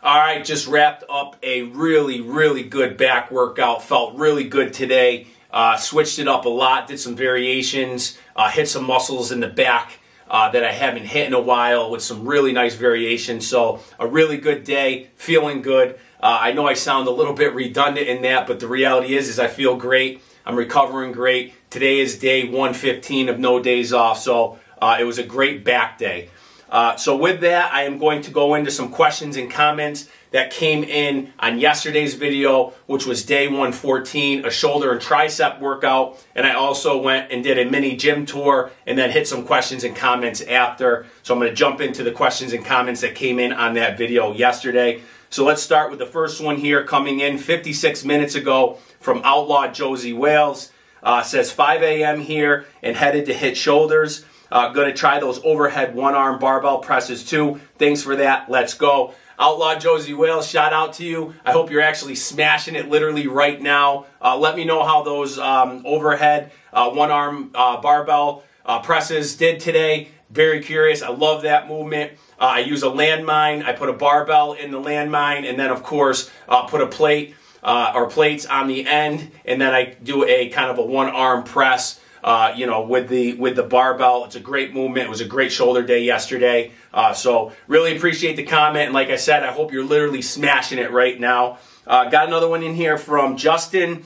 All right, just wrapped up a really, really good back workout. Felt really good today. Uh, switched it up a lot, did some variations, uh, hit some muscles in the back uh, that I haven't hit in a while with some really nice variations. So, a really good day, feeling good. Uh, I know I sound a little bit redundant in that, but the reality is, is I feel great. I'm recovering great. Today is day 115 of no days off, so uh, it was a great back day. Uh, so with that, I am going to go into some questions and comments that came in on yesterday's video, which was day 114, a shoulder and tricep workout. And I also went and did a mini gym tour and then hit some questions and comments after. So I'm going to jump into the questions and comments that came in on that video yesterday. So let's start with the first one here coming in 56 minutes ago from Outlaw Josie Wales. Uh, says 5 a.m. here and headed to hit shoulders. Uh, going to try those overhead one arm barbell presses too. Thanks for that. Let's go. Outlaw Josie Wales, shout out to you. I hope you're actually smashing it literally right now. Uh, let me know how those um, overhead uh, one arm uh, barbell uh, presses did today. Very curious. I love that movement. Uh, I use a landmine. I put a barbell in the landmine and then, of course, put a plate or plates on the end. And then I do a kind of a one arm press uh, you know, with the with the barbell. It's a great movement. It was a great shoulder day yesterday. Uh, so really appreciate the comment. And like I said, I hope you're literally smashing it right now. Uh, got another one in here from Justin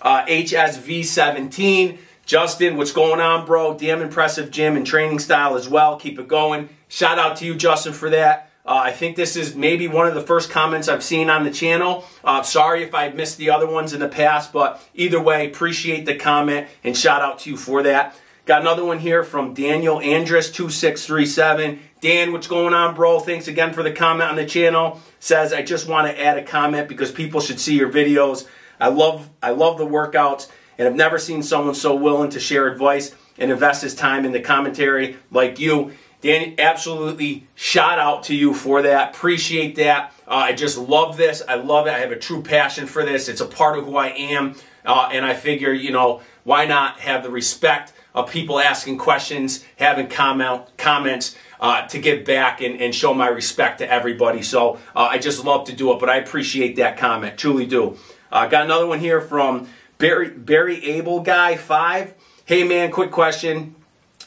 HSV17. Uh, Justin, what's going on, bro? Damn impressive gym and training style as well. Keep it going. Shout out to you, Justin, for that. Uh, I think this is maybe one of the first comments I've seen on the channel. Uh, sorry if I missed the other ones in the past, but either way, appreciate the comment and shout out to you for that. Got another one here from Daniel Andrus 2637. Dan, what's going on, bro? Thanks again for the comment on the channel. Says I just want to add a comment because people should see your videos. I love I love the workouts and I've never seen someone so willing to share advice and invest his time in the commentary like you. Danny, absolutely shout out to you for that. Appreciate that. Uh, I just love this. I love it. I have a true passion for this. It's a part of who I am. Uh, and I figure, you know, why not have the respect of people asking questions, having comment, comments uh, to give back and, and, show my respect to everybody. So uh, I just love to do it, but I appreciate that comment. Truly do. Uh, got another one here from Barry, Barry Able Guy 5. Hey man, quick question.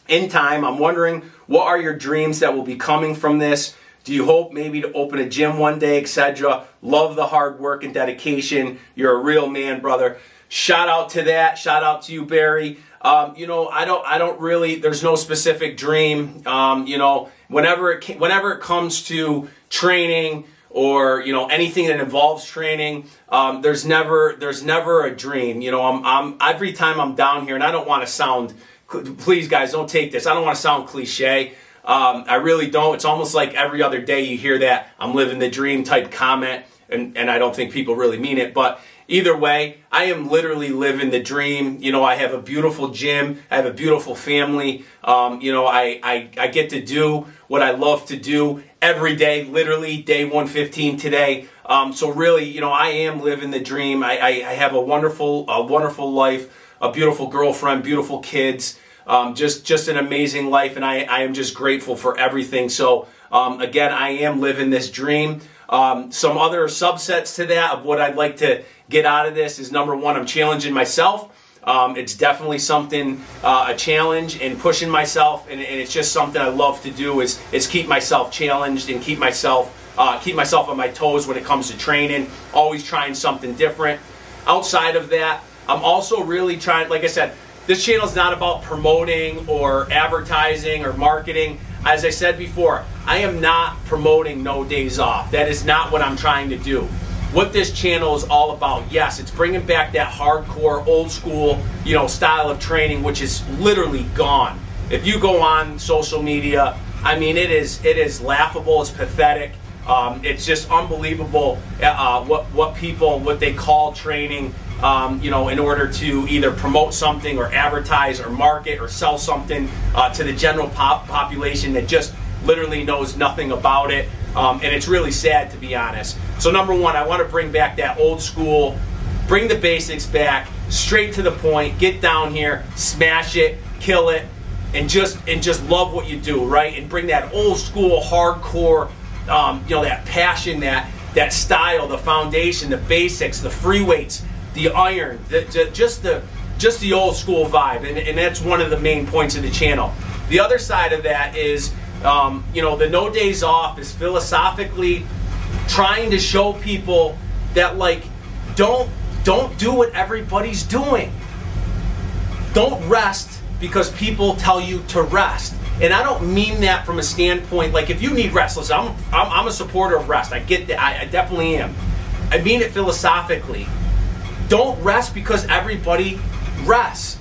In time, I'm wondering what are your dreams that will be coming from this? Do you hope maybe to open a gym one day, etc.? Love the hard work and dedication. You're a real man, brother. Shout out to that. Shout out to you, Barry. Um, you know, I don't, I don't really. There's no specific dream. Um, you know, whenever it, whenever it comes to training or you know anything that involves training, um, there's never, there's never a dream. You know, I'm, I'm every time I'm down here, and I don't want to sound please guys don't take this. I don't want to sound cliche. Um, i really don't. It's almost like every other day you hear that i'm living the dream type comment and, and i don't think people really mean it but either way i am literally living the dream. You know i have a beautiful gym i have a beautiful family. Um, you know I, I, I get to do what i love to do every day literally day 115 today. Um, so really you know i am living the dream. I, I, I have a wonderful a wonderful life a beautiful girlfriend, beautiful kids, um, just just an amazing life, and I, I am just grateful for everything. So um, again, I am living this dream. Um, some other subsets to that of what I'd like to get out of this is number one, I'm challenging myself. Um, it's definitely something, uh, a challenge and pushing myself, and, and, it's just something I love to do is, is keep myself challenged and keep myself, uh, keep myself on my toes when it comes to training, always trying something different. Outside of that, I'm also really trying, like I said, this channel is not about promoting or advertising or marketing. As I said before, I am not promoting no days off. That is not what I'm trying to do. What this channel is all about, yes, it's bringing back that hardcore, old school, you know, style of training, which is literally gone. If you go on social media, I mean, it is it is laughable, it's pathetic. Um, it's just unbelievable uh, what what people what they call training um, you know, in order to either promote something or advertise or market or sell something uh, to the general pop population that just literally knows nothing about it. Um, and it's really sad to be honest. So number one, I want to bring back that old school, bring the basics back, straight to the point, get down here, smash it, kill it, and just and just love what you do, right? And bring that old school, hardcore, um, you know, that passion, that that style, the foundation, the basics, the free weights, the iron, the, the, just the just the old school vibe, and, and that's one of the main points of the channel. The other side of that is, um, you know, the no days off is philosophically trying to show people that like don't don't do what everybody's doing. Don't rest because people tell you to rest. And I don't mean that from a standpoint like if you need rest. Listen, I'm I'm, I'm a supporter of rest. I get that. I, I definitely am. I mean it philosophically. Don't rest because everybody rests.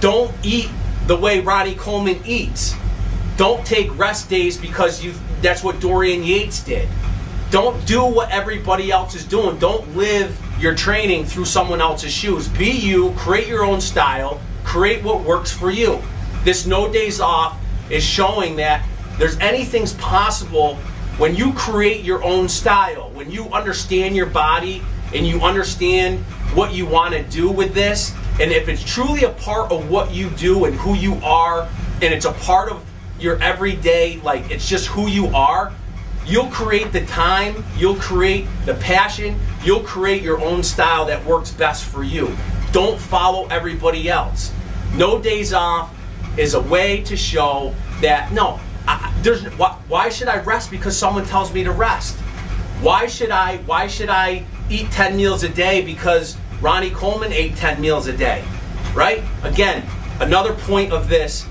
Don't eat the way Ronnie Coleman eats. Don't take rest days because you that's what Dorian Yates did. Don't do what everybody else is doing. Don't live your training through someone else's shoes. Be you, create your own style, create what works for you. This no days off is showing that there's anything's possible when you create your own style, when you understand your body and you understand what you want to do with this, and if it's truly a part of what you do and who you are, and it's a part of your everyday, like it's just who you are, you'll create the time, you'll create the passion, you'll create your own style that works best for you. Don't follow everybody else. No days off is a way to show that no, I, there's why, why should I rest because someone tells me to rest? Why should I why should I eat 10 meals a day because Ronnie Coleman ate 10 meals a day? Right? Again, another point of this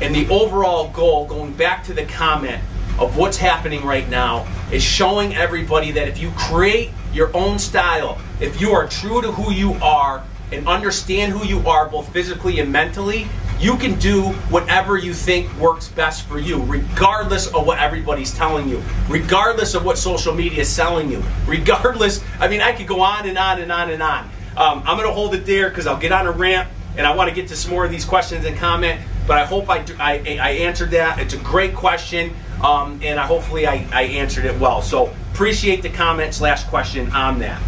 and the overall goal going back to the comment of what's happening right now is showing everybody that if you create your own style, if you are true to who you are and understand who you are both physically and mentally, you can do whatever you think works best for you, regardless of what everybody's telling you, regardless of what social media is selling you, regardless. I mean, I could go on and on and on and on. Um, I'm going to hold it there because I'll get on a ramp and I want to get to some more of these questions and comment. But I hope I, I, I answered that. It's a great question, um, and I, hopefully I, I answered it well. So appreciate the comment slash question on that.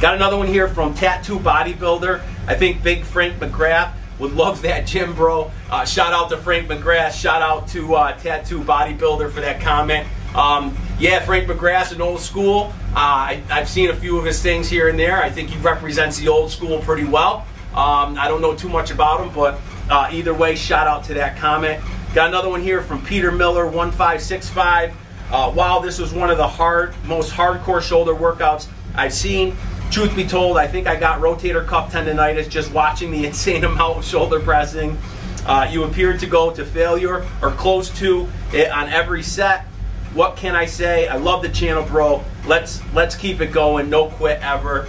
Got another one here from Tattoo Bodybuilder. I think Big Frank McGrath would love that gym, bro. Uh, shout out to Frank McGrath. Shout out to uh, Tattoo Bodybuilder for that comment. Um, yeah, Frank McGrath's an old school. Uh, I, have seen a few of his things here and there. I think he represents the old school pretty well. Um, I don't know too much about him, but uh, either way, shout out to that comment. Got another one here from Peter Miller, 1565. Uh, wow, this was one of the hard, most hardcore shoulder workouts I've seen. Truth be told, I think I got rotator cuff tendonitis just watching the insane amount of shoulder pressing. Uh, you appeared to go to failure or close to it on every set. What can I say? I love the channel, bro. Let's let's keep it going. No quit ever.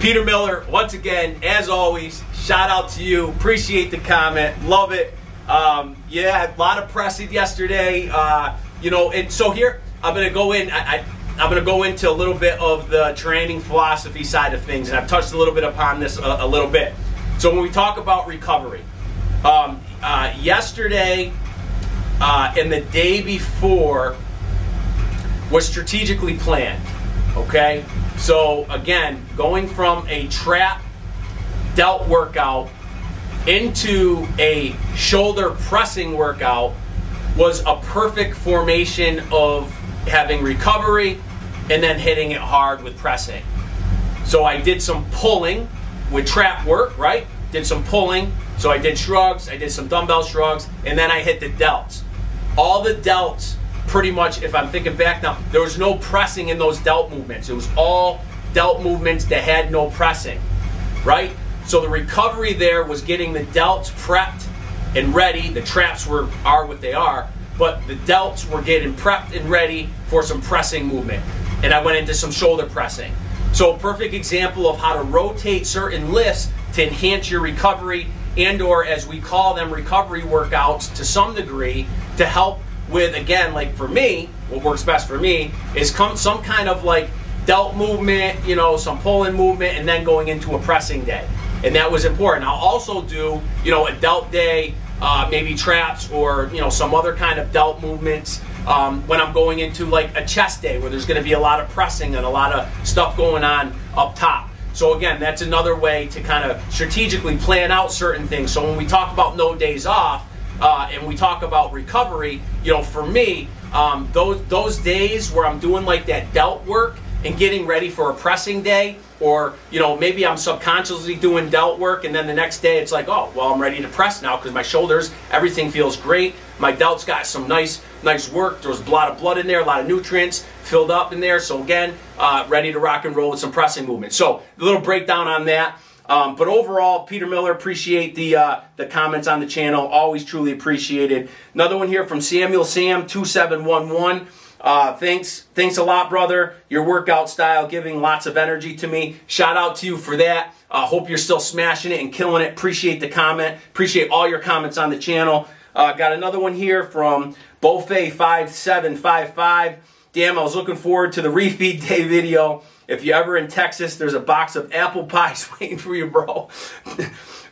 Peter Miller, once again, as always, shout out to you. Appreciate the comment. Love it. Um, yeah, a lot of pressing yesterday. Uh, you know, and so here I'm gonna go in. I, I I'm going to go into a little bit of the training philosophy side of things, and I've touched a little bit upon this a, a little bit. So when we talk about recovery, um, uh, yesterday uh, and the day before was strategically planned. Okay, so again, going from a trap delt workout into a shoulder pressing workout was a perfect formation of having recovery and then hitting it hard with pressing. So I did some pulling with trap work, right? Did some pulling. So I did shrugs, I did some dumbbell shrugs, and then I hit the delts. All the delts pretty much, if I'm thinking back now, there was no pressing in those delt movements. It was all delt movements that had no pressing, right? So the recovery there was getting the delts prepped and ready. The traps were are what they are, but the delts were getting prepped and ready for some pressing movement. And I went into some shoulder pressing. So a perfect example of how to rotate certain lifts to enhance your recovery and or as we call them recovery workouts to some degree to help with again like for me what works best for me is come some kind of like delt movement you know some pulling movement and then going into a pressing day. And that was important. I'll also do you know a delt day uh, maybe traps or you know some other kind of delt movements um, when i'm going into like a chest day where there's going to be a lot of pressing and a lot of stuff going on up top. So again that's another way to kind of strategically plan out certain things. So when we talk about no days off uh, and we talk about recovery, you know, for me, um, those those days where I'm doing like that delt work and getting ready for a pressing day, or you know maybe I'm subconsciously doing delt work, and then the next day it's like, oh well, I'm ready to press now because my shoulders, everything feels great. My delt's got some nice nice work. There was a lot of blood in there, a lot of nutrients filled up in there. So again, uh, ready to rock and roll with some pressing movement. So a little breakdown on that. Um, but overall, Peter Miller, appreciate the uh, the comments on the channel. Always truly appreciated. Another one here from Samuel Sam two seven one one. Uh, thanks, thanks a lot, brother. Your workout style giving lots of energy to me. Shout out to you for that. Uh, hope you're still smashing it and killing it. Appreciate the comment. Appreciate all your comments on the channel. Uh, got another one here from Bofay5755. Damn, I was looking forward to the refeed day video. If you're ever in Texas, there's a box of apple pies waiting for you, bro.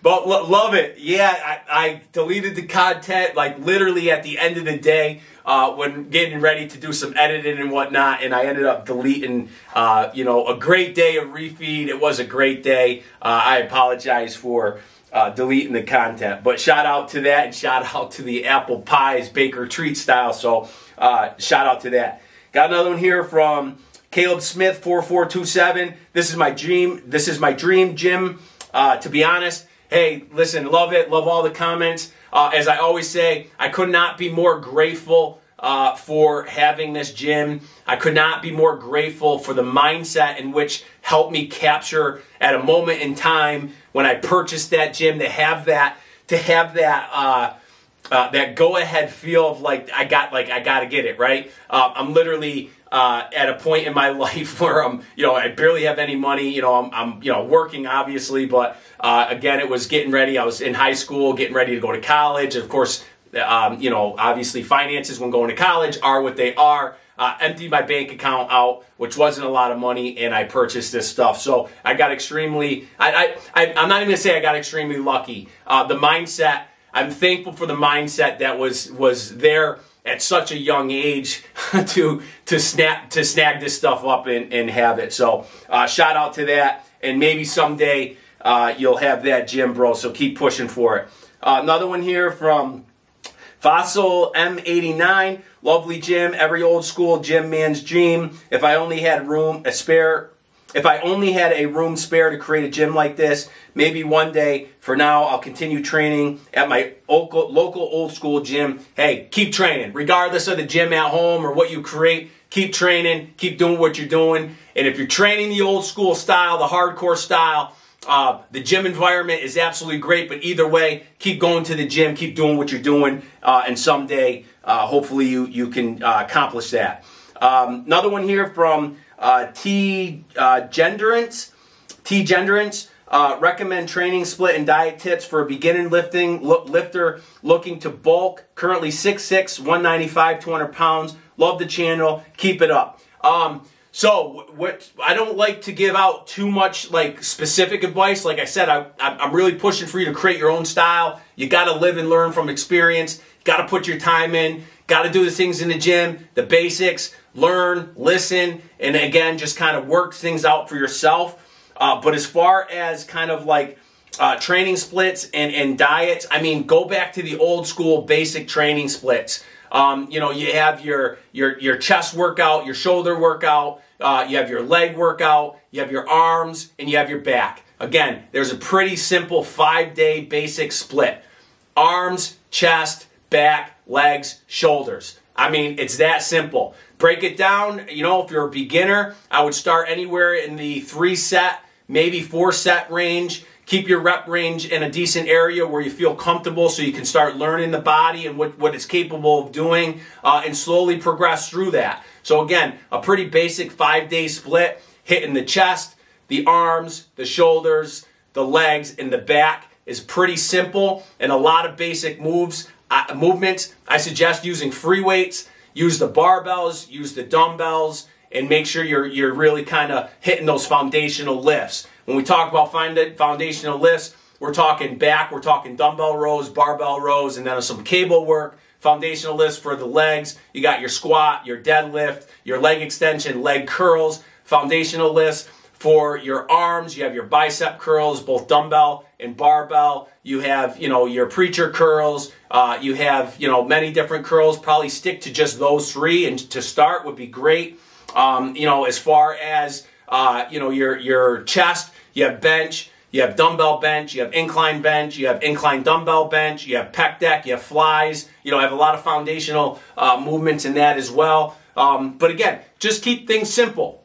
but lo love it. Yeah, I, I, deleted the content like literally at the end of the day uh, when getting ready to do some editing and whatnot, and I ended up deleting, uh, you know, a great day of refeed. It was a great day. Uh, I apologize for uh, deleting the content. But shout out to that and shout out to the apple pies baker treat style. So uh, shout out to that. Got another one here from Caleb Smith 4427. This is my dream. This is my dream gym. Uh, to be honest, hey, listen, love it. Love all the comments. Uh, as I always say, I could not be more grateful uh, for having this gym. I could not be more grateful for the mindset in which helped me capture at a moment in time when I purchased that gym to have that to have that uh, uh, that go ahead feel of like I got like I got to get it right. Uh, I'm literally uh, at a point in my life where I'm you know I barely have any money. You know I'm, I'm you know working obviously, but uh, again it was getting ready. I was in high school, getting ready to go to college. Of course, um, you know obviously finances when going to college are what they are uh, emptied my bank account out, which wasn't a lot of money, and I purchased this stuff. So I got extremely, I, I, I, am not even to say I got extremely lucky. Uh, the mindset, I'm thankful for the mindset that was, was there at such a young age to, to, snap, to snag this stuff up and, and have it. So uh, shout out to that, and maybe someday uh, you'll have that gym, bro, so keep pushing for it. Uh, another one here from Fossil M89. Lovely gym, every old school gym man's dream. If I only had room, a spare, if I only had a room spare to create a gym like this, maybe one day, for now, I'll continue training at my local, old school gym. Hey, keep training. Regardless of the gym at home or what you create, keep training, keep doing what you're doing. And if you're training the old school style, the hardcore style, uh, the gym environment is absolutely great, but either way, keep going to the gym, keep doing what you're doing, uh, and someday, uh, hopefully, you you can uh, accomplish that. Um, another one here from uh, T uh, Genderance. T Genderance. recommend training split and diet tips for a beginning lifting look, lifter looking to bulk. Currently 6'6", 195, 200 pounds. Love the channel. Keep it up. Um, so what I don't like to give out too much like specific advice. Like I said, I, I'm really pushing for you to create your own style. You got to live and learn from experience. Got to put your time in. Got to do the things in the gym, the basics. Learn, listen, and again, just kind of work things out for yourself. Uh, but as far as kind of like uh, training splits and, and diets, I mean, go back to the old school basic training splits. Um, you know, you have your your your chest workout, your shoulder workout, uh, you have your leg workout, you have your arms, and you have your back. Again, there's a pretty simple five day basic split: arms, chest, back, legs, shoulders. I mean, it's that simple. Break it down. You know, if you're a beginner, I would start anywhere in the three set, maybe four set range. Keep your rep range in a decent area where you feel comfortable so you can start learning the body and what, what it's capable of doing uh, and slowly progress through that. So again, a pretty basic five-day split, hitting the chest, the arms, the shoulders, the legs, and the back is pretty simple and a lot of basic moves, uh, movements. I suggest using free weights, use the barbells, use the dumbbells, and make sure you're, you're really kind of hitting those foundational lifts. When we talk about foundational lifts, we're talking back, we're talking dumbbell rows, barbell rows, and then some cable work. Foundational lifts for the legs. You got your squat, your deadlift, your leg extension, leg curls, foundational lifts for your arms, you have your bicep curls, both dumbbell and barbell. You have, you know, your preacher curls. Uh, you have, you know, many different curls. Probably stick to just those three, and to start would be great. Um, you know, as far as uh, you know, your your chest, you have bench, you have dumbbell bench, you have incline bench, you have incline dumbbell bench, you have pec deck, you have flies. You know, I have a lot of foundational uh, movements in that as well. Um, but again, just keep things simple.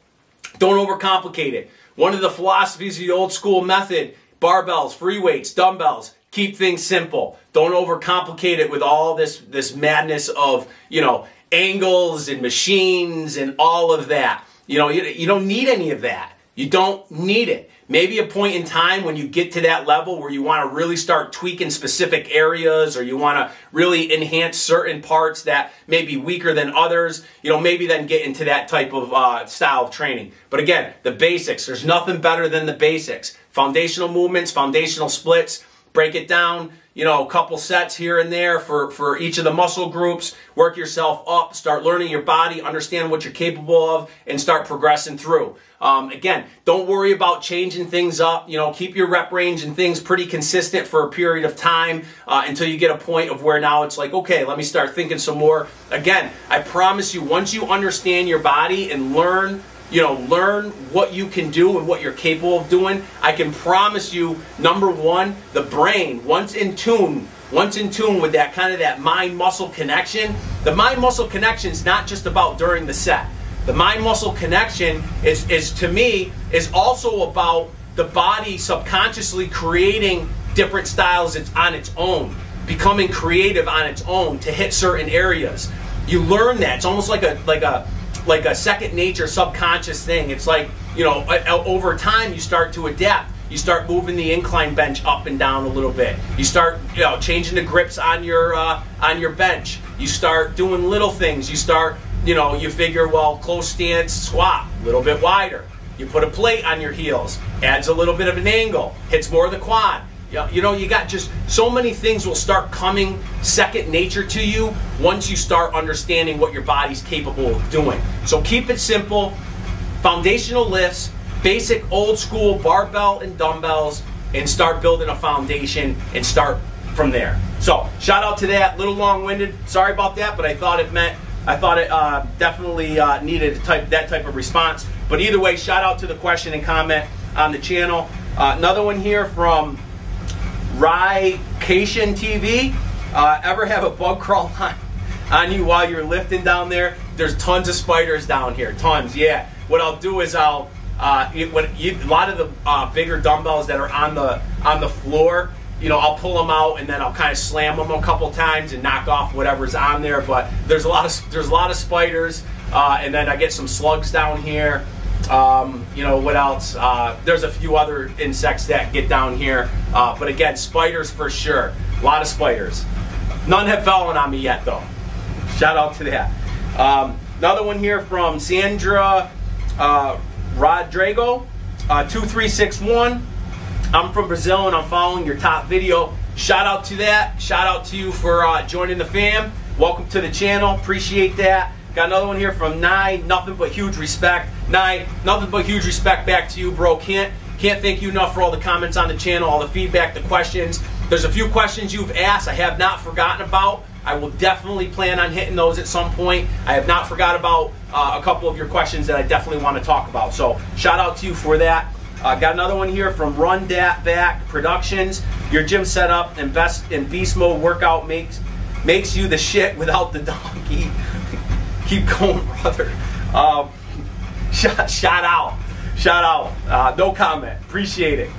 Don't overcomplicate it. One of the philosophies of the old school method barbells, free weights, dumbbells. Keep things simple. Don't overcomplicate it with all this, this madness of, you know, angles and machines and all of that. You know, you, you don't need any of that. You don't need it. Maybe a point in time when you get to that level where you want to really start tweaking specific areas or you want to really enhance certain parts that may be weaker than others, you know, maybe then get into that type of uh, style of training. But again, the basics, there's nothing better than the basics. Foundational movements, foundational splits, break it down, you know, a couple sets here and there for, for each of the muscle groups. Work yourself up, start learning your body, understand what you're capable of, and start progressing through. Um, again, don't worry about changing things up. You know, keep your rep range and things pretty consistent for a period of time uh, until you get a point of where now it's like, okay, let me start thinking some more. Again, I promise you, once you understand your body and learn you know, learn what you can do and what you're capable of doing, I can promise you, number one, the brain, once in tune, once in tune with that kind of that mind muscle connection, the mind muscle connection is not just about during the set. The mind muscle connection is, is to me, is also about the body subconsciously creating different styles it's on its own, becoming creative on its own to hit certain areas. You learn that. It's almost like a like a like a second nature subconscious thing. It's like, you know, over time you start to adapt. You start moving the incline bench up and down a little bit. You start, you know, changing the grips on your uh, on your bench. You start doing little things. You start, you know, you figure, well, close stance squat, a little bit wider. You put a plate on your heels, adds a little bit of an angle, hits more of the quad. You know, you got just so many things will start coming second nature to you once you start understanding what your body's capable of doing. So keep it simple. Foundational lifts, basic old school barbell and dumbbells, and start building a foundation and start from there. So shout out to that. Little long-winded. Sorry about that, but I thought it meant I thought it uh, definitely uh, needed type, that type of response. But either way, shout out to the question and comment on the channel. Uh, another one here from Rycation TV. Uh, ever have a bug crawl on, on you while you're lifting down there? There's tons of spiders down here, tons. Yeah. What I'll do is I'll uh, it, when you, a lot of the uh, bigger dumbbells that are on the on the floor, you know, I'll pull them out and then I'll kind of slam them a couple times and knock off whatever's on there. But there's a lot of there's a lot of spiders, uh, and then I get some slugs down here. Um, you know, what else? Uh, there's a few other insects that get down here. Uh, but again, spiders for sure. A lot of spiders. None have fallen on me yet, though. Shout out to that. Um, another one here from Sandra uh, Rodrigo, uh, 2361. I'm from Brazil and I'm following your top video. Shout out to that. Shout out to you for uh, joining the fam. Welcome to the channel. Appreciate that. Got another one here from Nye. Nothing but huge respect. Nye, nothing but huge respect back to you, bro. Can't can't thank you enough for all the comments on the channel, all the feedback, the questions. There's a few questions you've asked I have not forgotten about. I will definitely plan on hitting those at some point. I have not forgot about uh, a couple of your questions that I definitely want to talk about. So shout out to you for that. Uh, got another one here from Run Dat Back Productions. Your gym setup and best in beast mode workout makes makes you the shit without the donkey. Keep going, brother. Um, shout, shout out. Shout out. Uh, no comment. Appreciate it.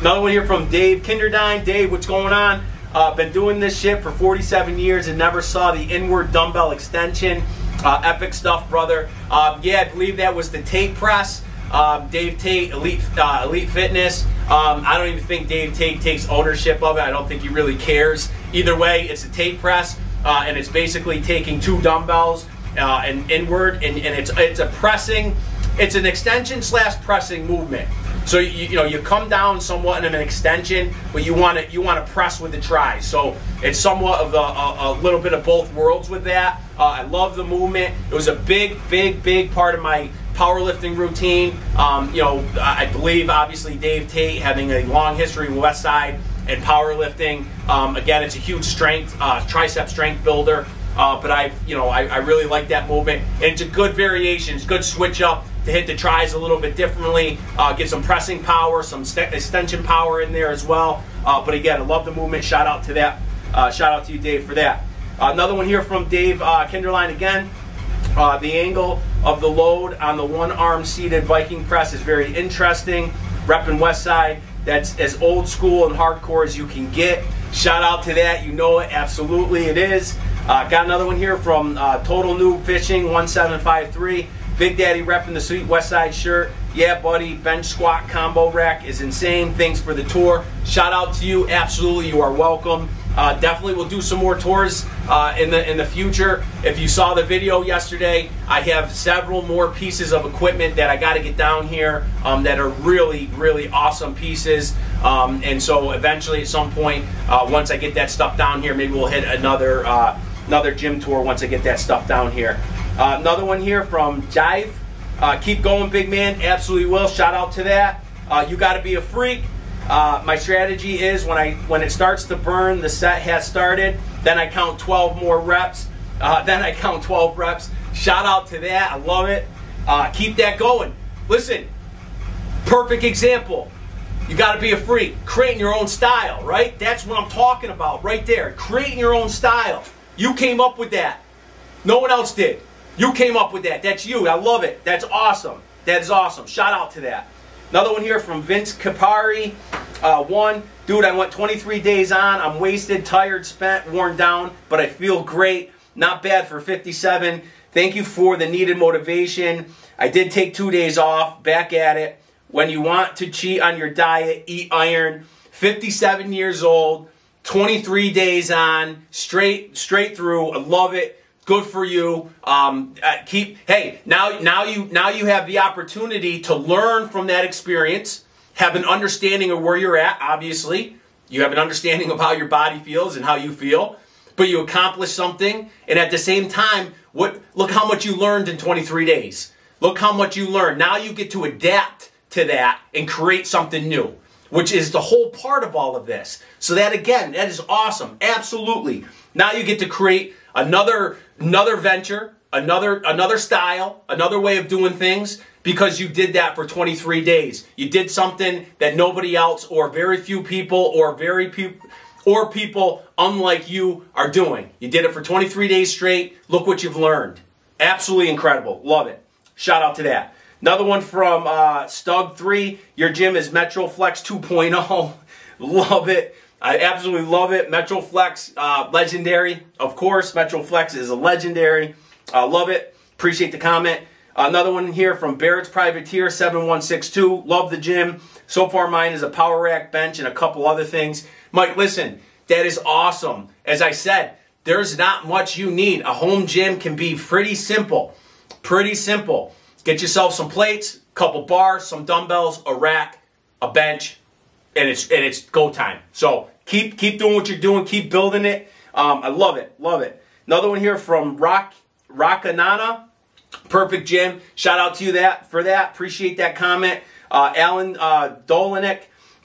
Another one here from Dave Kinderdine. Dave, what's going on? Uh, been doing this shit for 47 years and never saw the inward dumbbell extension. Uh, epic stuff, brother. Um, yeah, I believe that was the Tate press. Um, Dave Tate, Elite uh, Elite Fitness. Um, I don't even think Dave Tate takes ownership of it. I don't think he really cares. Either way, it's a Tate press, uh, and it's basically taking two dumbbells uh, and inward, and, and it's it's a pressing, it's an extension slash pressing movement. So you, you know you come down somewhat in an extension, but you want to you want to press with the tries. So it's somewhat of a, a, a little bit of both worlds with that. Uh, I love the movement. It was a big, big, big part of my powerlifting routine. Um, you know, I believe obviously Dave Tate having a long history with West Side and powerlifting. Um, again, it's a huge strength, uh, tricep strength builder. Uh, but I, you know, I, I, really like that movement. And it's a good variation. It's a good switch up to hit the tries a little bit differently. Uh, get some pressing power, some extension power in there as well. Uh, but again, I love the movement. Shout out to that. Uh, shout out to you, Dave, for that. Uh, another one here from Dave uh, Kinderline again. the angle of the load on the one arm seated Viking press is very interesting. Repping West Side. That's as old school and hardcore as you can get. Shout out to that. You know it. Absolutely, it is. Uh, got another one here from uh, Total Noob Fishing 1753. Big Daddy repping the sweet West Side shirt. Yeah, buddy, bench squat combo rack is insane. Thanks for the tour. Shout out to you. Absolutely, you are welcome. Uh, definitely, we'll do some more tours uh, in the in the future. If you saw the video yesterday, I have several more pieces of equipment that I got to get down here um, that are really really awesome pieces. Um, and so eventually, at some point, uh, once I get that stuff down here, maybe we'll hit another uh, another gym tour once I get that stuff down here. Uh, another one here from Jive. Uh, keep going, big man. Absolutely will. Shout out to that. you got to be a freak. Uh, my strategy is when I when it starts to burn, the set has started. Then I count 12 more reps. Uh, then I count 12 reps. Shout out to that. I love it. Uh, keep that going. Listen, perfect example. You got to be a freak. Creating your own style, right? That's what I'm talking about right there. Creating your own style. You came up with that. No one else did. You came up with that. That's you. I love it. That's awesome. That is awesome. Shout out to that. Another one here from Vince Capari. Uh, one, dude, I went 23 days on. I'm wasted, tired, spent, worn down, but I feel great. Not bad for 57. Thank you for the needed motivation. I did take two days off. Back at it. When you want to cheat on your diet, eat iron. 57 years old, 23 days on, straight straight through. I love it. Good for you. Um, uh, keep. Hey, now now you now you have the opportunity to learn from that experience, have an understanding of where you're at. Obviously, you have an understanding of how your body feels and how you feel. But you accomplished something, and at the same time, what? Look how much you learned in 23 days. Look how much you learned. Now you get to adapt to that and create something new, which is the whole part of all of this. So that again, that is awesome. Absolutely. Now you get to create another another venture, another another style, another way of doing things because you did that for 23 days. You did something that nobody else or very few people or very people or people unlike you are doing. You did it for 23 days straight. Look what you've learned. Absolutely incredible. Love it. Shout out to that. Another one from uh, Stug3. Your gym is Metroflex 2.0. Love it. I absolutely love it. Metroflex, uh, legendary. Of course, Metroflex is a legendary. I uh, love it. Appreciate the comment. Another one here from Barrett's Privateer 7162. Love the gym. So far, mine is a power rack bench and a couple other things. Mike, listen, that is awesome. As I said, there's not much you need. A home gym can be pretty simple. Pretty simple. Get yourself some plates, couple bars, some dumbbells, a rack, a bench, and it's and it's go time. So keep keep doing what you're doing. Keep building it. Um, I love it. Love it. Another one here from Rock Rockanana. Perfect Gym. Shout out to you that for that. Appreciate that comment. Uh, Alan uh.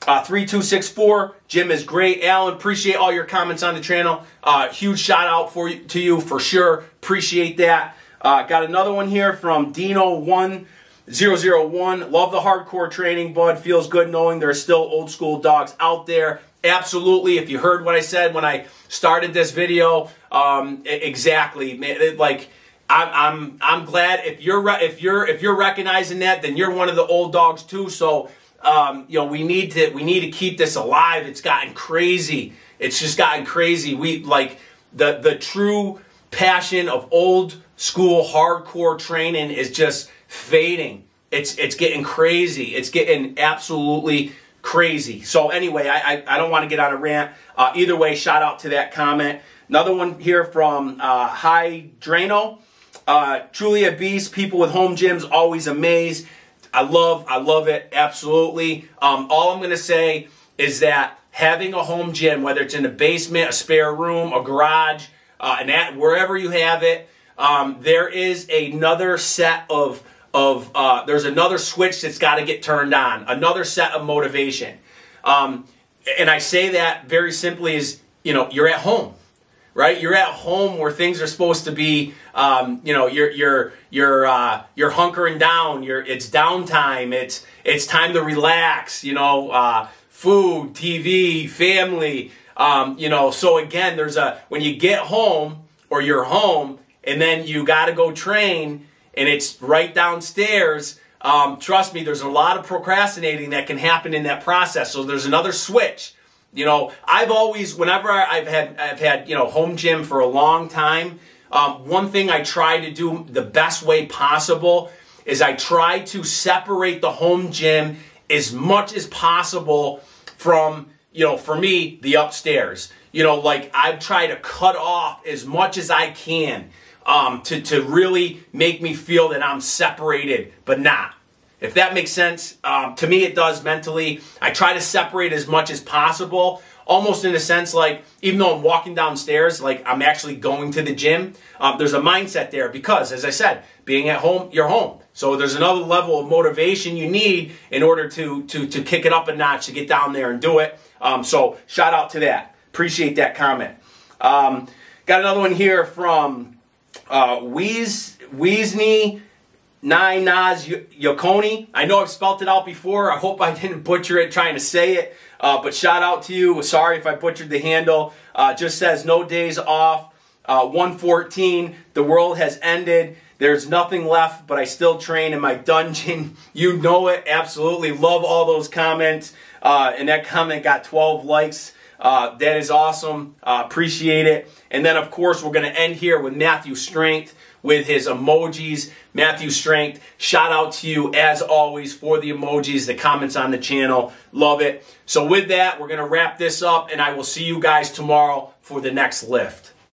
Uh, 3264, Jim is great. Alan, appreciate all your comments on the channel. Uh, huge shout out for you, to you for sure. Appreciate that. Uh, got another one here from Dino1 001. Love the hardcore training, bud. Feels good knowing there are still old school dogs out there. Absolutely. If you heard what I said when I started this video, um, exactly. Like, I'm, I'm, I'm glad if you're, if you're, if you're recognizing that, then you're one of the old dogs too. So, um, you know, we need to, we need to keep this alive. It's gotten crazy. It's just gotten crazy. We like the, the true passion of old school hardcore training is just fading. It's it's getting crazy. It's getting absolutely crazy. So anyway, I I, I don't want to get on a rant. Uh, either way, shout out to that comment. Another one here from uh, Hi Drano. Uh, truly a beast. People with home gyms always amazed. I love I love it absolutely. Um, all I'm gonna say is that having a home gym, whether it's in a basement, a spare room, a garage, uh, and at wherever you have it, um, there is another set of of uh, there's another switch that's got to get turned on, another set of motivation. Um, and I say that very simply is, you know, you're at home, right? You're at home where things are supposed to be, um, you know, you're you're you're uh, you're hunkering down. You're it's downtime. It's it's time to relax. You know, uh, food, TV, family. Um, you know, so again, there's a when you get home or you're home and then you got to go train and it's right downstairs, um, trust me, there's a lot of procrastinating that can happen in that process. So there's another switch. You know, I've always, whenever I've had, I've had, you know, home gym for a long time. Um, one thing I try to do the best way possible is I try to separate the home gym as much as possible from, you know, for me, the upstairs. You know, like I've tried to cut off as much as I can um, to, to really make me feel that I'm separated, but not. If that makes sense, um, to me it does mentally. I try to separate as much as possible, almost in a sense like even though I'm walking downstairs, like I'm actually going to the gym. Um, there's a mindset there because, as I said, being at home, you're home. So there's another level of motivation you need in order to to to kick it up a notch to get down there and do it. Um, so shout out to that. Appreciate that comment. Um, got another one here from uh, Weez, Weasley, Nine Nas Yokoni. I know I've spelt it out before. I hope I didn't butcher it trying to say it. Uh, but shout out to you. Sorry if I butchered the handle. Uh, just says no days off. Uh, 114. The world has ended. There's nothing left, but I still train in my dungeon. You know it. Absolutely. Love all those comments. Uh, and that comment got 12 likes. Uh, that is awesome. Uh, appreciate it. And then, of course, we're going to end here with Matthew Strength with his emojis. Matthew Strength, shout out to you as always for the emojis, the comments on the channel. Love it. So, with that, we're going to wrap this up, and I will see you guys tomorrow for the next lift.